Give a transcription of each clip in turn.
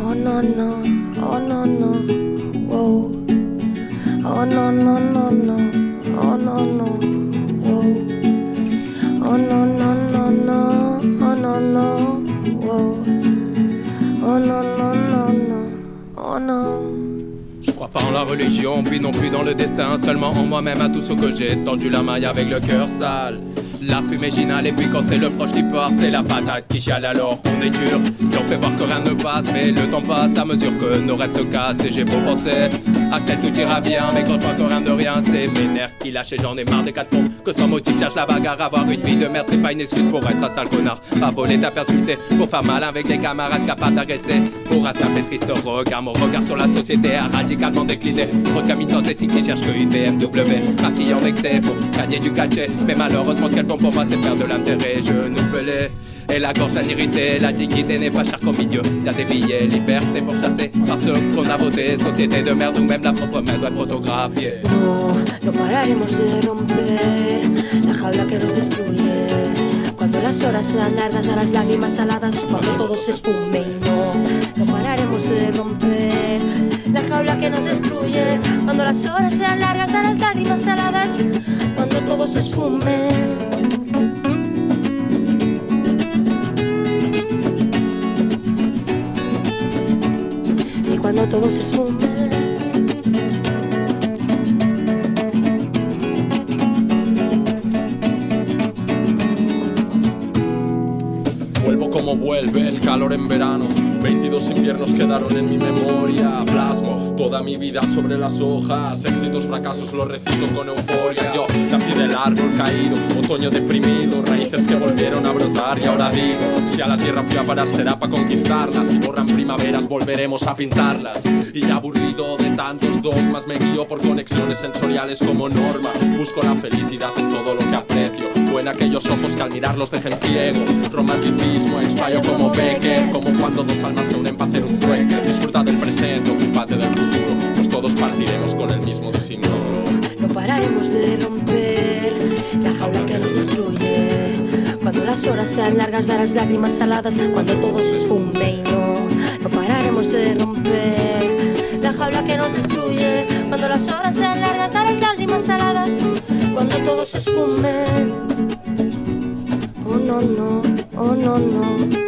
Oh non non, oh non non, wow. Oh non non non non, oh non non, wow. Oh non non non non, oh non non, wow. Oh non non non non, oh non. Je crois pas en la religion, puis non plus dans le destin, seulement en moi-même à tout ce que j'ai tendu la maille avec le cœur sale. La fumée ginale et puis quand c'est le proche qui part. C'est la patate qui chiale alors qu'on est dur. Et on fait voir que rien ne passe Mais le temps passe à mesure que nos rêves se cassent. Et j'ai beau penser Axel tout ira bien Mais quand je rien de rien C'est mes nerfs qui lâchent et j'en ai marre des quatre ponts Que sans motif cherche la bagarre Avoir une vie de merde c'est pas une excuse pour être un sale connard. Pas voler persulté Pour faire mal avec des camarades capables d'agresser. Pour un simple triste regard Mon regard sur la société a radicalement décliné. Trop de gamins qui cherchent que une BMW Maquillant excès pour gagner du cachet. Mais malheureusement ce pour moi c'est faire de l'intérêt, je nous pelais. Et la gorge, la irrité, la dignité n'est pas chère qu'au milieu. Y'a des billets, liberté pour chasser par ceux qu'on a voté. Société de merde ou même la propre main doit être photographiée. No, no pararemos de romper la jaula que nos destruye. Cuando las horas sean largas, a las lágrimas saladas, cuando todo se esfume. No, no pararemos de romper la jaula que nos destruye. Cuando las horas sean largas, a las lágrimas saladas, cuando todo se esfume. Cuando todo se esfume. Vuelvo como vuelve el calor en verano 22 inviernos quedaron en mi memoria. Plasmo toda mi vida sobre las hojas. Éxitos, fracasos, los recito con euforia. Yo nací del árbol caído Otoño deprimido. Raíces que volvieron a brotar Y ahora digo Si a la tierra fui a parar será para conquistarla Si borran primaveras volveremos a pintarlas. Y ya aburrido de tantos dogmas Me guío por conexiones sensoriales como norma. Busco la felicidad en todo lo que aprecio. O en aquellos ojos que al mirarlos dejen ciego. Romanticismo, expayo como Becker Como cuando dos almas se unen para hacer un trueque Disfruta del presente, ocupate del futuro Pues todos partiremos con el mismo disimulo No pararemos de romper la jaula que nos destruye. Cuando las horas sean largas, darás lágrimas saladas. Cuando todo se esfume y no, no pararemos de romper la jaula que nos destruye. Cuando las horas sean largas, darás lágrimas saladas. Cuando todo se esfume. Oh no no, oh no no.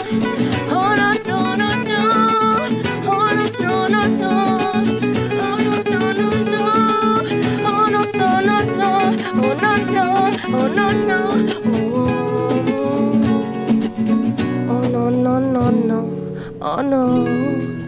Oh no.